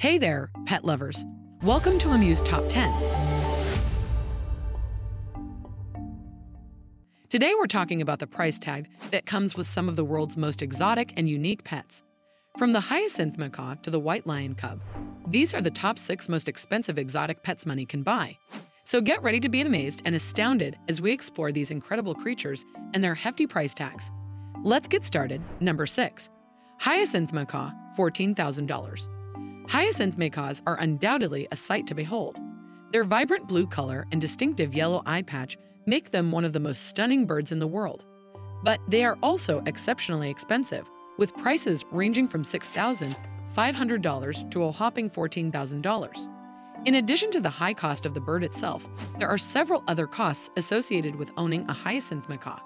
Hey there, pet lovers. Welcome to Amuse Top 10. Today we're talking about the price tag that comes with some of the world's most exotic and unique pets. From the hyacinth macaw to the white lion cub, these are the top six most expensive exotic pets money can buy. So get ready to be amazed and astounded as we explore these incredible creatures and their hefty price tags. Let's get started. Number 6. Hyacinth macaw, $14,000. Hyacinth macaws are undoubtedly a sight to behold. Their vibrant blue color and distinctive yellow eye patch make them one of the most stunning birds in the world. But they are also exceptionally expensive, with prices ranging from $6,500 to a whopping $14,000. In addition to the high cost of the bird itself, there are several other costs associated with owning a hyacinth macaw.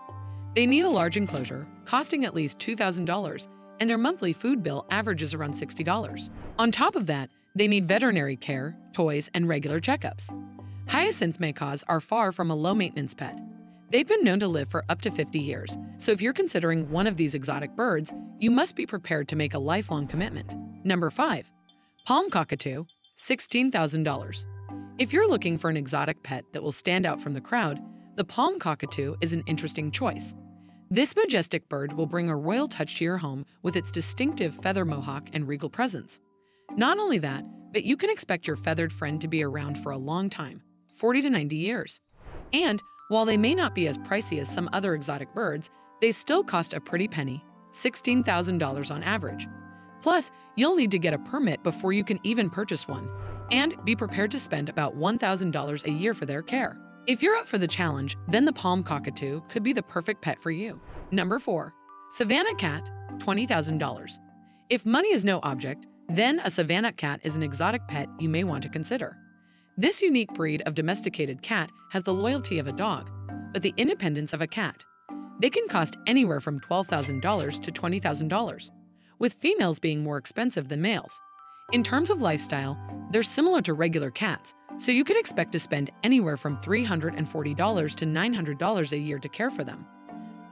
They need a large enclosure, costing at least $2,000, and their monthly food bill averages around $60. On top of that, they need veterinary care, toys, and regular checkups. Hyacinth macaws are far from a low maintenance pet. They've been known to live for up to 50 years, so if you're considering one of these exotic birds, you must be prepared to make a lifelong commitment. Number 5. Palm Cockatoo, $16,000. If you're looking for an exotic pet that will stand out from the crowd, the palm cockatoo is an interesting choice. This majestic bird will bring a royal touch to your home with its distinctive feather mohawk and regal presence. Not only that, but you can expect your feathered friend to be around for a long time 40 to 90 years. And while they may not be as pricey as some other exotic birds, they still cost a pretty penny $16,000 on average. Plus, you'll need to get a permit before you can even purchase one, and be prepared to spend about $1,000 a year for their care. If you're up for the challenge, then the palm cockatoo could be the perfect pet for you. Number 4. Savannah cat, $20,000. If money is no object, then a Savannah cat is an exotic pet you may want to consider. This unique breed of domesticated cat has the loyalty of a dog, but the independence of a cat. They can cost anywhere from $12,000 to $20,000, with females being more expensive than males. In terms of lifestyle, they're similar to regular cats, so you can expect to spend anywhere from $340 to $900 a year to care for them.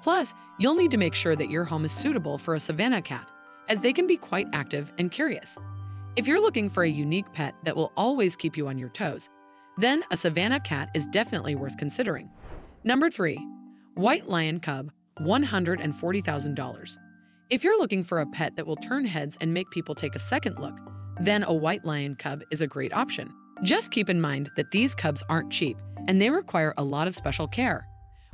Plus, you'll need to make sure that your home is suitable for a Savannah cat, as they can be quite active and curious. If you're looking for a unique pet that will always keep you on your toes, then a Savannah cat is definitely worth considering. Number 3. White Lion Cub, $140,000. If you're looking for a pet that will turn heads and make people take a second look, then a White Lion Cub is a great option. Just keep in mind that these cubs aren't cheap and they require a lot of special care.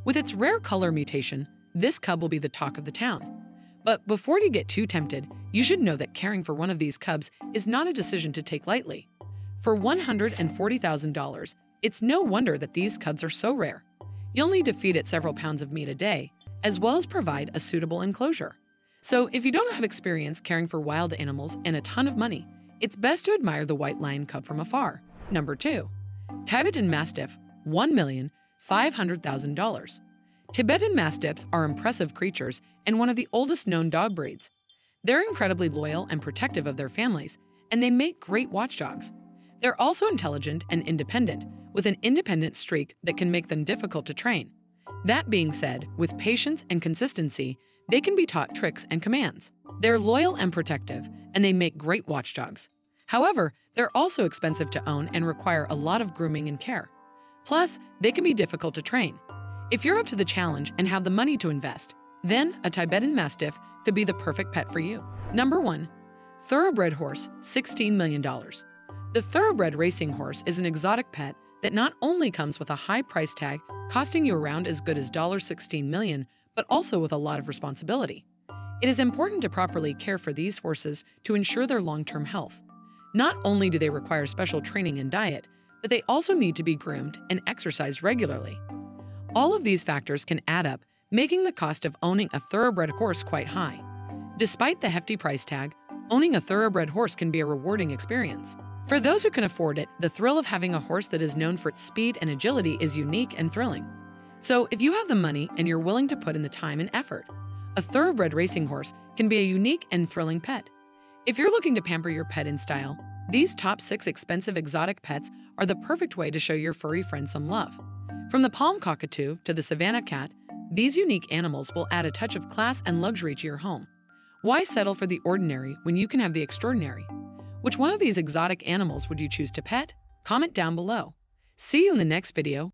With its rare color mutation, this cub will be the talk of the town. But before you get too tempted, you should know that caring for one of these cubs is not a decision to take lightly. For $140,000, it's no wonder that these cubs are so rare. You'll need to feed it several pounds of meat a day, as well as provide a suitable enclosure. So if you don't have experience caring for wild animals and a ton of money, it's best to admire the white lion cub from afar. Number 2. Tibetan Mastiff, $1,500,000. Tibetan Mastiffs are impressive creatures and one of the oldest known dog breeds. They're incredibly loyal and protective of their families, and they make great watchdogs. They're also intelligent and independent, with an independent streak that can make them difficult to train. That being said, with patience and consistency, they can be taught tricks and commands. They're loyal and protective, and they make great watchdogs. However, they're also expensive to own and require a lot of grooming and care. Plus, they can be difficult to train. If you're up to the challenge and have the money to invest, then a Tibetan Mastiff could be the perfect pet for you. Number 1. Thoroughbred Horse, $16 million. The Thoroughbred Racing Horse is an exotic pet that not only comes with a high price tag, costing you around as good as $16 million, but also with a lot of responsibility. It is important to properly care for these horses to ensure their long-term health. Not only do they require special training and diet, but they also need to be groomed and exercised regularly. All of these factors can add up, making the cost of owning a thoroughbred horse quite high. Despite the hefty price tag, owning a thoroughbred horse can be a rewarding experience. For those who can afford it, the thrill of having a horse that is known for its speed and agility is unique and thrilling. So, if you have the money and you're willing to put in the time and effort, a thoroughbred racing horse can be a unique and thrilling pet. If you're looking to pamper your pet in style, these top six expensive exotic pets are the perfect way to show your furry friend some love. From the palm cockatoo to the savannah cat, these unique animals will add a touch of class and luxury to your home. Why settle for the ordinary when you can have the extraordinary? Which one of these exotic animals would you choose to pet? Comment down below. See you in the next video.